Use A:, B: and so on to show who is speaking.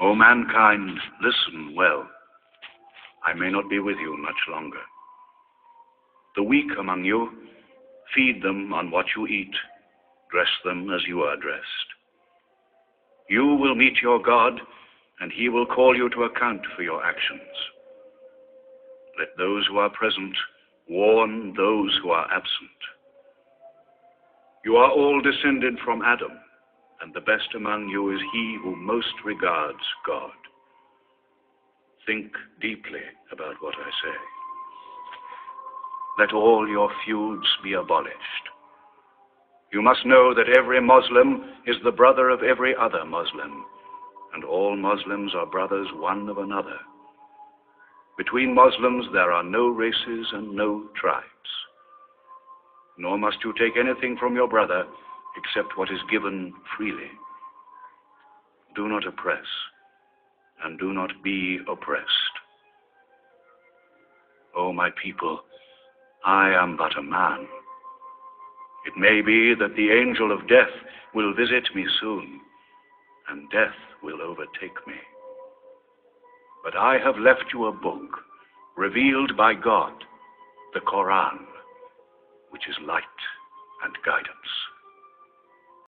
A: O mankind, listen well. I may not be with you much longer. The weak among you, feed them on what you eat, dress them as you are dressed. You will meet your God, and he will call you to account for your actions. Let those who are present warn those who are absent. You are all descended from Adam, and the best among you is he who most regards God. Think deeply about what I say. Let all your feuds be abolished. You must know that every Muslim is the brother of every other Muslim, and all Muslims are brothers one of another. Between Muslims there are no races and no tribes. Nor must you take anything from your brother except what is given freely. Do not oppress, and do not be oppressed. O my people, I am but a man. It may be that the angel of death will visit me soon, and death will overtake me. But I have left you a book revealed by God, the Koran, which is light and guidance.